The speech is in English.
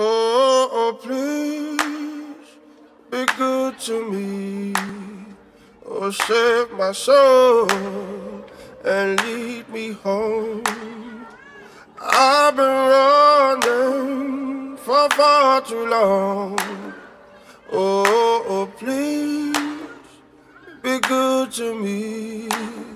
Oh, oh, please be good to me. Oh, save my soul and lead me home. I've been running for far too long. Oh, oh, please be good to me.